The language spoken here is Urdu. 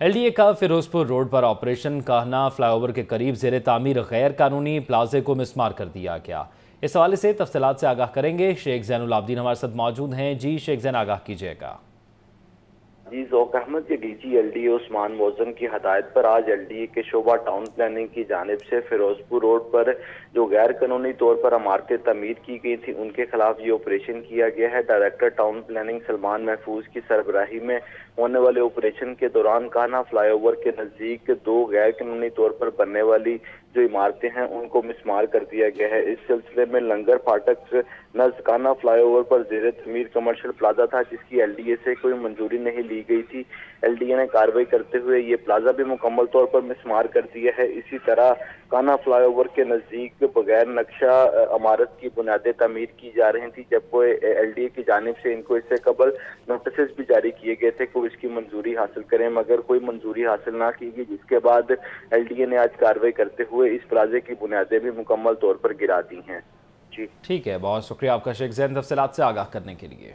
ایل ڈی اے کا فیروزپور روڈ پر آپریشن کہنا فلائی اوور کے قریب زیر تعمیر غیر قانونی پلازے کو مسمار کر دیا گیا۔ اس حوالے سے تفصیلات سے آگاہ کریں گے۔ شیخ زین العابدین ہمارے ساتھ موجود ہیں۔ جی شیخ زین، آگاہ کیجیے گا۔ جی ذوق احمد کے D G L D, Usman موزن کی ہدایت پر آج ایل ڈی اے کے شعبہ ٹاؤن پلاننگ کی جانب سے فیروزپور روڈ پر جو غیر قانونی طور پر عمارتیں تعمیر کی گئی تھی ان کے خلاف یہ آپریشن کیا گیا ہے۔ ڈائریکٹر ٹاؤن پلاننگ سلمان محفوظ کی سربراہی میں ہونے والے آپریشن کے دوران کانا فلائی اوور کے نزدیک دو غیر قانونی طور پر بننے والی جو عمارتیں ہیں، ان کو مسمار کر دیا گیا ہے۔ اس سلسلے میں لنگر فاٹک نزکانہ فلائی اوور پر زیر تعمیر کمرشل پلازا تھا، جس کی ایل ڈی اے سے کوئی منظوری نہیں لی دی گئی تھی۔ ایل ڈی اے نے کاروائی کرتے ہوئے یہ پلازا بھی مکمل طور پر مسمار کر دیا ہے۔ اسی طرح کانا فلائی اوور کے نزدیک بغیر نقشہ عمارت کی بنیادیں تعمیر کی جا رہی تھی، جب وہ ایل ڈی اے کی جانب سے ان کو اس سے قبل نوٹسز بھی جاری کیے گئے تھے کہ وہ اس کی منظوری حاصل کریں۔ مگر کوئی منظوری حاصل نہ کی گئی، جس کے بعد ایل ڈی اے نے آج کاروائی کرتے ہوئے اس پلازے کی بنیادیں بھی مکمل طور پر گرا دی ہیں۔ جی ٹھیک ہے، بہت شکریہ آپ کا شیخ زین، تفصیلات سے آگاہ کرنے کے لیے۔